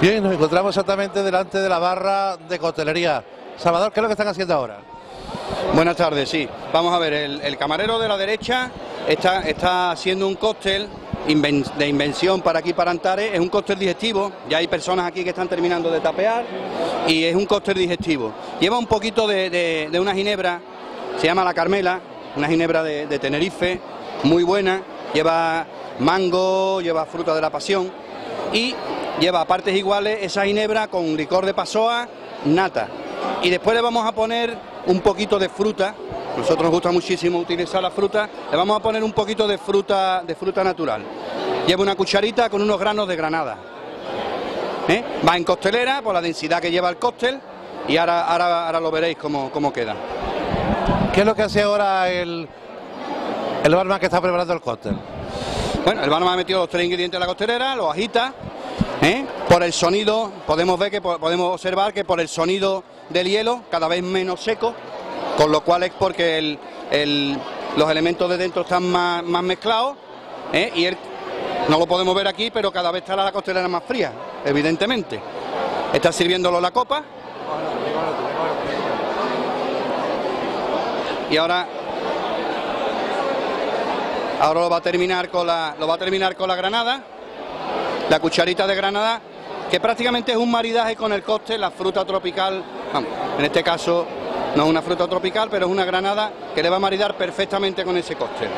Bien, nos encontramos exactamente delante de la barra de coctelería. Salvador, ¿qué es lo que están haciendo ahora? Buenas tardes, sí. Vamos a ver, el, camarero de la derecha está, está haciendo un cóctel de invención para aquí, para Antares. Es un cóctel digestivo. Ya hay personas aquí que están terminando de tapear y es un cóctel digestivo. Lleva un poquito de, de- de una ginebra, se llama la Carmela, una ginebra de, de Tenerife, muy buena. Lleva mango, lleva fruta de la pasión y lleva a partes iguales esa ginebra con licor de pasoa, nata. Y después le vamos a poner un poquito de fruta. Nosotros nos gusta muchísimo utilizar la fruta. Le vamos a poner un poquito de fruta, de fruta natural. Lleva una cucharita con unos granos de granada. ¿Eh? Va en costelera por la densidad que lleva el cóctel y ahora, ahora, ahora lo veréis cómo, cómo queda. ¿Qué es lo que hace ahora el, el barman que está preparando el cóctel? Bueno, el barman ha metido los tres ingredientes en la costelera, los agita. ¿Eh? Por el sonido, podemos ver que po- podemos observar que por el sonido del hielo, cada vez menos seco, con lo cual es porque el- los elementos de dentro están más, más mezclados ¿eh? y no lo podemos ver aquí, pero cada vez estará la costelera más fría, evidentemente. Está sirviéndolo la copa. Y ahora Ahora lo va a terminar con la, lo va a terminar con la granada, la cucharita de granada, que prácticamente es un maridaje con el cóctel, la fruta tropical, vamos, en este caso no es una fruta tropical, pero es una granada que le va a maridar perfectamente con ese cóctel.